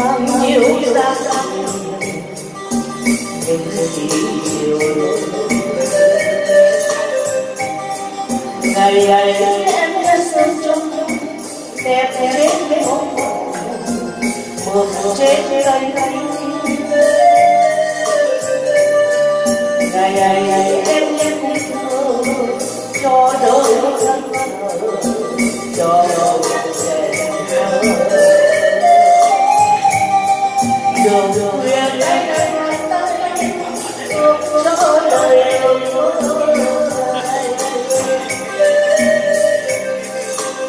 mang nhiều xa nhưng chỉ yêu ngày ngày em đã sớm trong đẹp đến cái hôn mưa chết cây cây ngày ngày em nhắc nhớ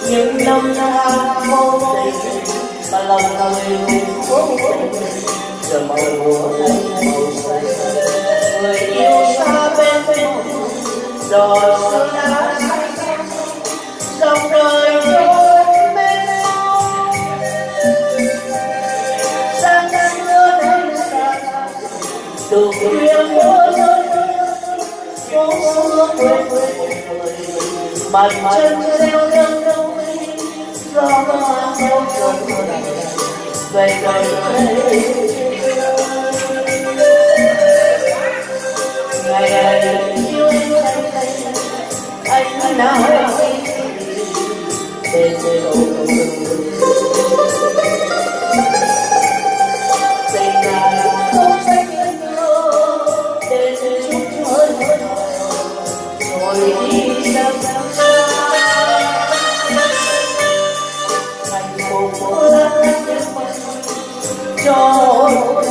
những năm tháng vô tình mà lòng người cùng vô tình giờ màu mùa thay màu xanh người yêu xa bên bên đò xuân đã mặt chân mưa đeo đâu xưa quên quên bàn chân mang theo về đời ngày ngày yêu anh anh nào để để cho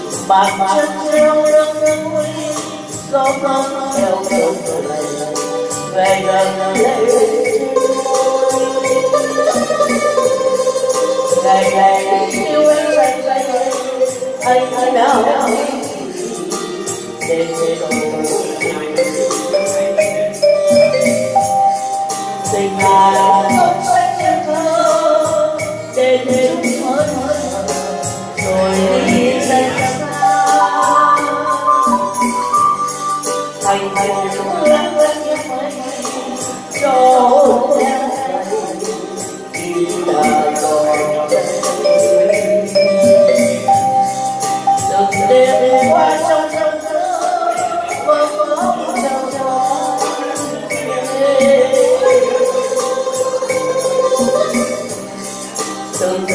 tình bàn chân treo lưng núi gió mơ theo theo về gần đây ngày ngày yêu anh anh anh anh nào để để tình là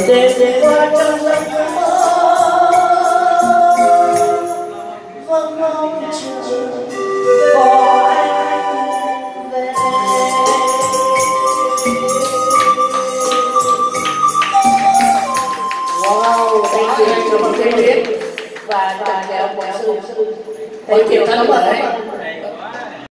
từng đêm qua trong trong mơ vẫn mong chờ có anh về Wow, thank you, ơn Thế Nguyễn và chào chào một sư. Thầy Kiều ơn đấy